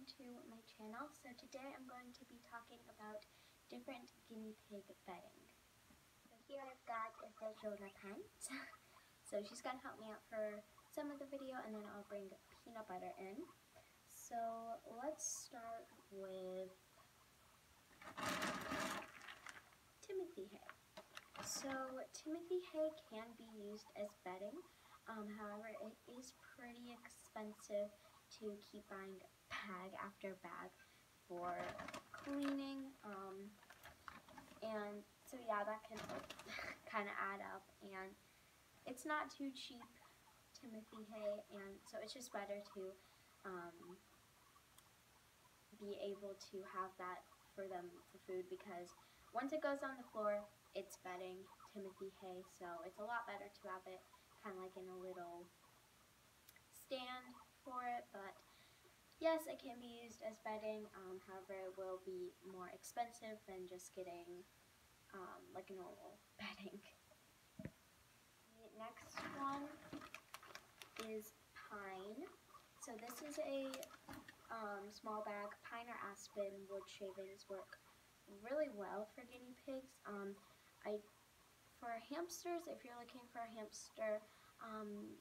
welcome to my channel. So today I'm going to be talking about different guinea pig bedding. So here I've got the Jonah Pant. so she's going to help me out for some of the video and then I'll bring peanut butter in. So let's start with Timothy hay. So Timothy hay can be used as bedding. Um, however, it is pretty expensive to keep buying bag after bag for cleaning. Um, and so yeah, that can kind of add up. And it's not too cheap, Timothy hay, and so it's just better to um, be able to have that for them for food because once it goes on the floor, it's bedding Timothy hay, so it's a lot better to have it kind of like in a little stand for it, but yes, it can be used as bedding, um, however, it will be more expensive than just getting um, like normal bedding. The next one is pine. So this is a um, small bag. Pine or aspen wood shavings work really well for guinea pigs. Um, I for hamsters, if you're looking for a hamster, um,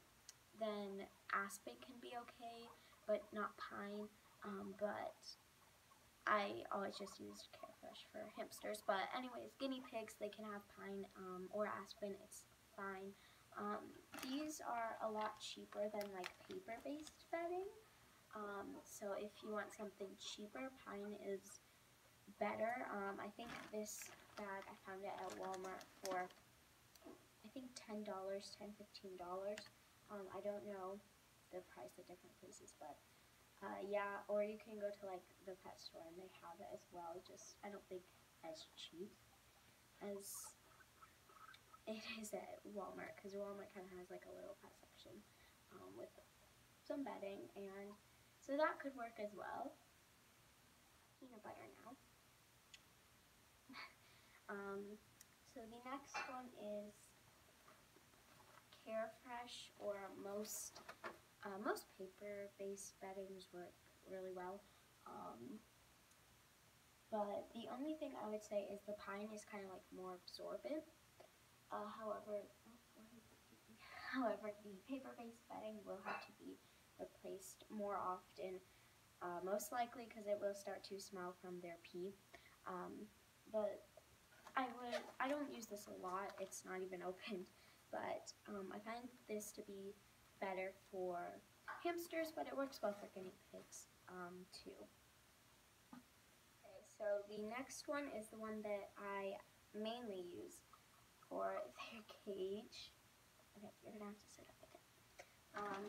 aspen can be okay, but not pine. Um, but I always just used Carefresh for hamsters. But anyways, guinea pigs, they can have pine um, or aspen. It's fine. Um, these are a lot cheaper than like paper-based bedding. Um, so if you want something cheaper, pine is better. Um, I think this bag, I found it at Walmart for, I think $10, $10, $15. Um, I don't know the price at different places, but uh, yeah, or you can go to like the pet store and they have it as well. Just I don't think as cheap as it is at Walmart because Walmart kind of has like a little pet section um, with some bedding, and so that could work as well. Peanut butter now. um, so the next one is Carefresh or most uh, most paper-based beddings work really well. Um, but the only thing I would say is the pine is kind of like more absorbent. Uh, however, however, the paper-based bedding will have to be replaced more often, uh, most likely because it will start to smell from their pee. Um, but I would, I don't use this a lot. It's not even opened but um, I find this to be better for hamsters, but it works well for guinea pigs um, too. Okay, so the next one is the one that I mainly use for their cage. Okay, you're gonna have to sit up again. Um,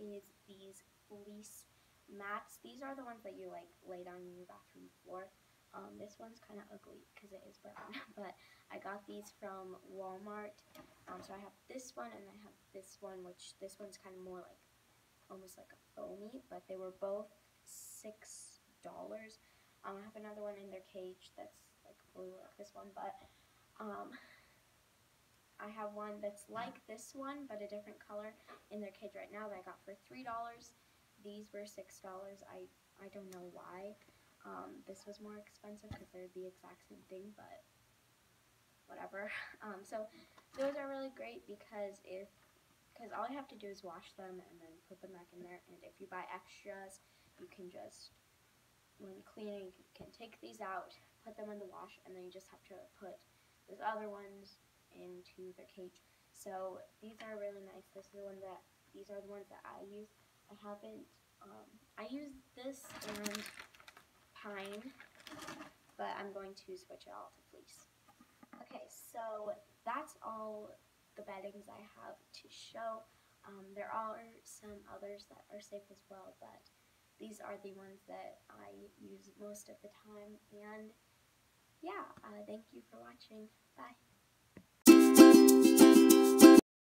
is these fleece mats. These are the ones that you like lay down on your bathroom floor. Um, this one's kind of ugly because it is brown, but I got these from Walmart. Um, so I have this one and I have this one, which this one's kind of more like, almost like a foamy, but they were both $6. Um, I have another one in their cage that's like blue like this one, but um, I have one that's like this one, but a different color in their cage right now that I got for $3. These were $6. I, I don't know why. Um, this was more expensive because they're the exact same thing, but whatever. Um, so those are really great because if because all you have to do is wash them and then put them back in there. And if you buy extras, you can just when cleaning, you can take these out, put them in the wash, and then you just have to put those other ones into their cage. So these are really nice. This is the one that these are the ones that I use. I haven't. Um, I use this and pine, but I'm going to switch it all to fleece. Okay, so that's all the beddings I have to show. Um, there are some others that are safe as well, but these are the ones that I use most of the time. And yeah, uh, thank you for watching. Bye.